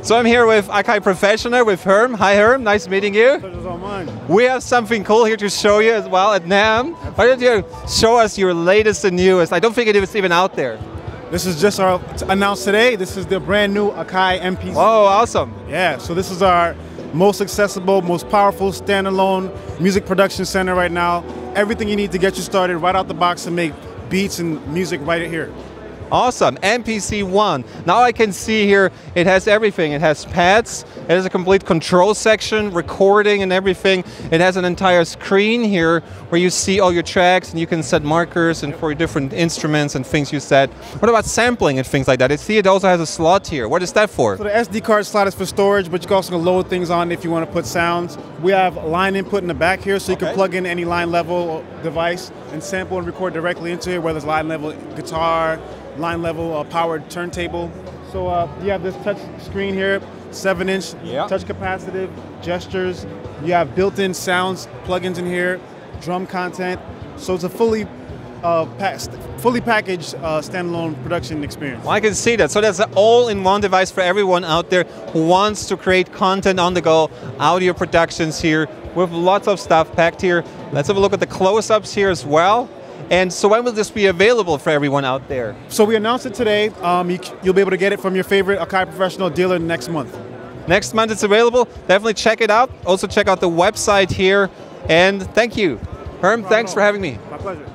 So I'm here with Akai Professional, with Herm. Hi Herm, nice meeting you. Pleasure's all mine. We have something cool here to show you as well at NAMM. Why don't you show us your latest and newest? I don't think it was even out there. This is just our announced today. This is the brand new Akai MPC. Oh, awesome. Yeah, so this is our most accessible, most powerful standalone music production center right now. Everything you need to get you started right out the box and make beats and music right here. Awesome, MPC One. Now I can see here it has everything. It has pads, it has a complete control section, recording and everything. It has an entire screen here where you see all your tracks and you can set markers and for your different instruments and things you set. What about sampling and things like that? I see it also has a slot here. What is that for? So the SD card slot is for storage, but you can also load things on if you want to put sounds. We have line input in the back here, so you Okay. can plug in any line level device and sample and record directly into it, whether it's line level guitar, line level uh, powered turntable. So uh, you have this touch screen here, seven inch Yeah. touch capacitive, gestures. You have built-in sounds, plugins in here, drum content. So it's a fully uh, pa- fully packaged uh, standalone production experience. Well, I can see that. So that's an all-in-one device for everyone out there who wants to create content on the go, audio productions here with lots of stuff packed here. Let's have a look at the close-ups here as well. And so when will this be available for everyone out there? So we announced it today. Um, you, you'll be able to get it from your favorite Akai Professional dealer next month. Next month it's available. Definitely check it out. Also check out the website here. And thank you. Herm, thanks for having me. My pleasure.